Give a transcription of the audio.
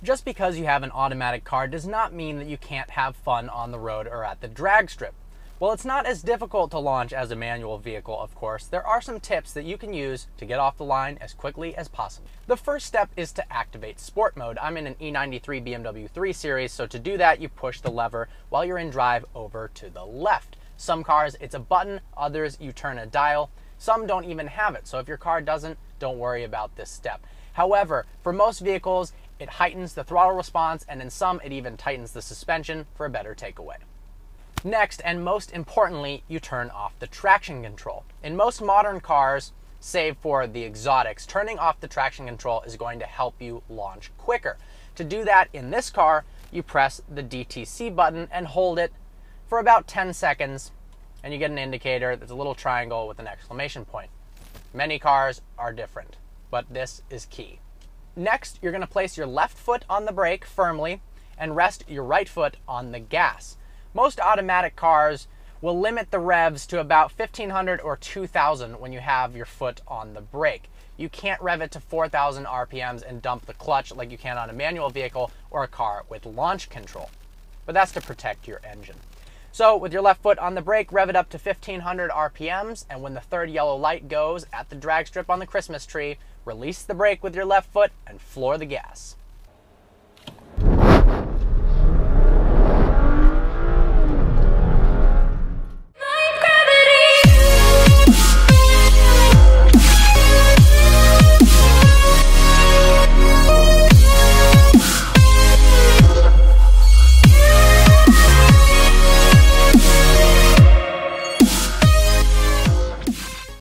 Just because you have an automatic car does not mean that you can't have fun on the road or at the drag strip. While it's not as difficult to launch as a manual vehicle, of course, there are some tips that you can use to get off the line as quickly as possible. The first step is to activate sport mode. I'm in an E93 BMW 3 Series, so to do that, you push the lever while you're in drive over to the left. Some cars, it's a button, others, you turn a dial. Some don't even have it, so if your car doesn't, don't worry about this step. However, for most vehicles, it heightens the throttle response, and in some, it even tightens the suspension for a better takeaway. Next, and most importantly, you turn off the traction control. In most modern cars, save for the exotics, turning off the traction control is going to help you launch quicker. To do that in this car, you press the DTC button and hold it for about 10 seconds, and you get an indicator that's a little triangle with an exclamation point. Many cars are different, but this is key. Next, you're going to place your left foot on the brake firmly and rest your right foot on the gas. Most automatic cars will limit the revs to about 1500 or 2000 when you have your foot on the brake. You can't rev it to 4000 RPMs and dump the clutch like you can on a manual vehicle or a car with launch control. But that's to protect your engine. So with your left foot on the brake, rev it up to 1500 RPMs, and when the third yellow light goes at the drag strip on the Christmas tree, release the brake with your left foot and floor the gas.